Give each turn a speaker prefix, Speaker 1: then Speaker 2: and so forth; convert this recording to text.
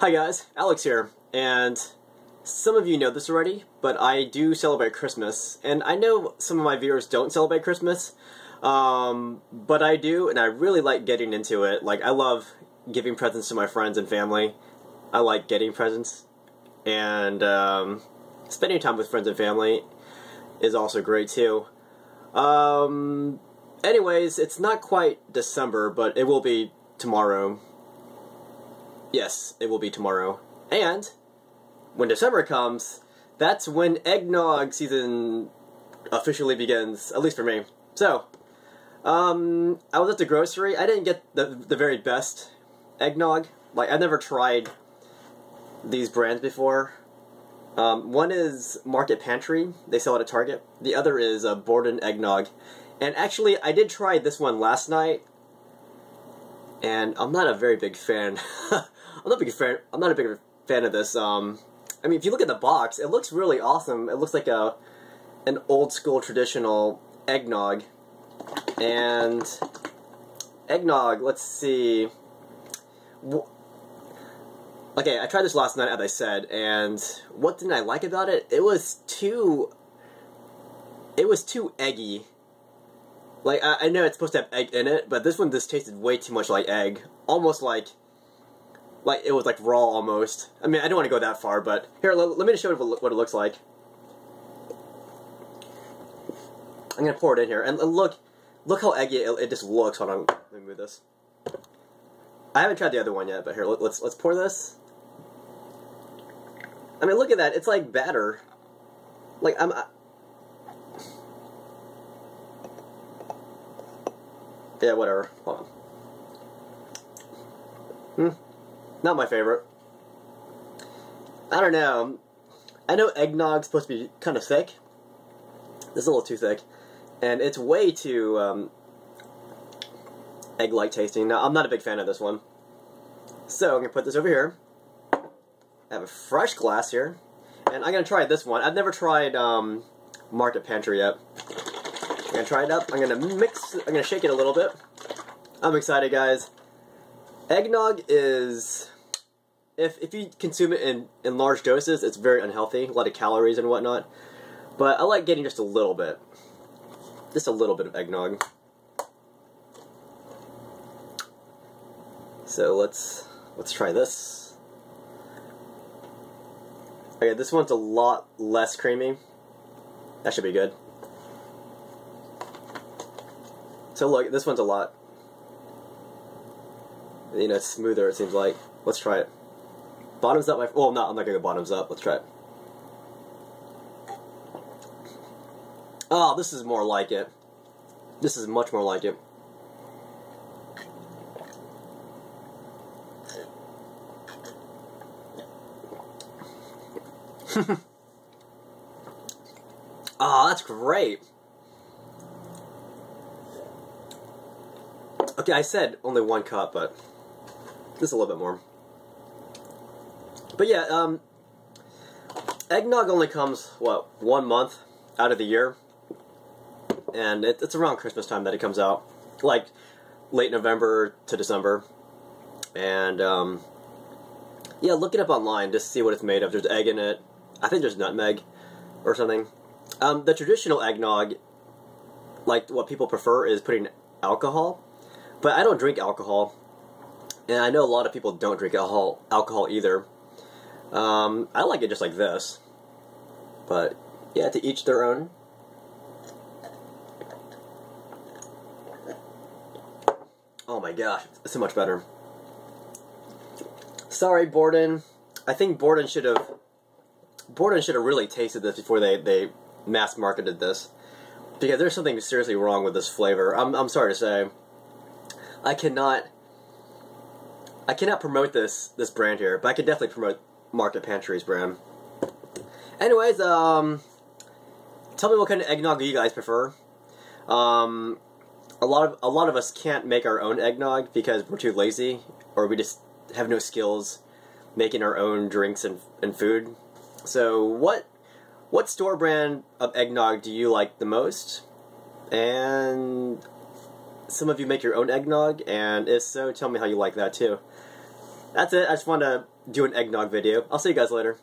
Speaker 1: Hi guys, Alex here, and some of you know this already, but I do celebrate Christmas, and I know some of my viewers don't celebrate Christmas, um, but I do, and I really like getting into it. Like, I love giving presents to my friends and family. I like getting presents, and um, spending time with friends and family is also great too. Um, anyways, it's not quite December, but it will be tomorrow Yes, it will be tomorrow. And when December comes, that's when eggnog season officially begins, at least for me. So, um, I was at the grocery. I didn't get the the very best eggnog. Like I've never tried these brands before. Um, one is Market Pantry. They sell it at Target. The other is uh, Borden Eggnog. And actually, I did try this one last night, and I'm not a very big fan. I'm not a big fan. I'm not a big fan of this. Um, I mean, if you look at the box, it looks really awesome. It looks like a an old school traditional eggnog, and eggnog. Let's see. Okay, I tried this last night, as I said, and what didn't I like about it? It was too. It was too eggy. Like I, I know it's supposed to have egg in it, but this one just tasted way too much like egg, almost like like it was like raw almost. I mean, I don't want to go that far, but here, let, me just show you what it looks like. I'm gonna pour it in here, and look, look how eggy it, it just looks. Hold on, let me move this. I haven't tried the other one yet, but here, let, let's let's pour this. I mean, look at that. It's like batter. Like I'm. I, yeah, whatever. Hold on. Hmm. Not my favorite. I don't know. I know eggnog's supposed to be kind of thick. It's a little too thick. And it's way too um, egg-like tasting. Now, I'm not a big fan of this one. So, I'm going to put this over here. I have a fresh glass here. And I'm going to try this one. I've never tried um, Market Pantry yet. I'm going to try it up. I'm going to mix, I'm going to shake it a little bit. I'm excited, guys. Eggnog is if if you consume it in in large doses, it's very unhealthy, a lot of calories and whatnot. But I like getting just a little bit, just a little bit of eggnog. So let's let's try this. Okay, this one's a lot less creamy. That should be good. So look, this one's a lot, you know, smoother it seems like. Let's try it. Bottoms up my... Well, no, I'm not to go bottoms up. Let's try it. Oh, this is more like it. This is much more like it. oh, that's great. Okay, I said only one cup, but is a little bit more. But yeah, um, eggnog only comes, what, one month out of the year? And it, it's around Christmas time that it comes out. Like, late November to December. And, um, yeah, look it up online just to see what it's made of. There's egg in it. I think there's nutmeg or something. Um, the traditional eggnog, like what people prefer, is putting alcohol. But I don't drink alcohol. And I know a lot of people don't drink alcohol, alcohol either. Um, I like it just like this. But, yeah, to each their own. Oh my gosh, it's so much better. Sorry, Borden. I think Borden should have... Borden should have really tasted this before they, they mass marketed this. Because there's something seriously wrong with this flavor. I'm, I'm sorry to say. I cannot... I cannot promote this this brand here, but I can definitely promote Market Pantry's brand. Anyways, um, tell me what kind of eggnog you guys prefer. Um, a lot of a lot of us can't make our own eggnog because we're too lazy, or we just have no skills making our own drinks and and food. So what what store brand of eggnog do you like the most? And some of you make your own eggnog, and if so, tell me how you like that too. that's it. I just wanted to do an eggnog video. I'll see you guys later.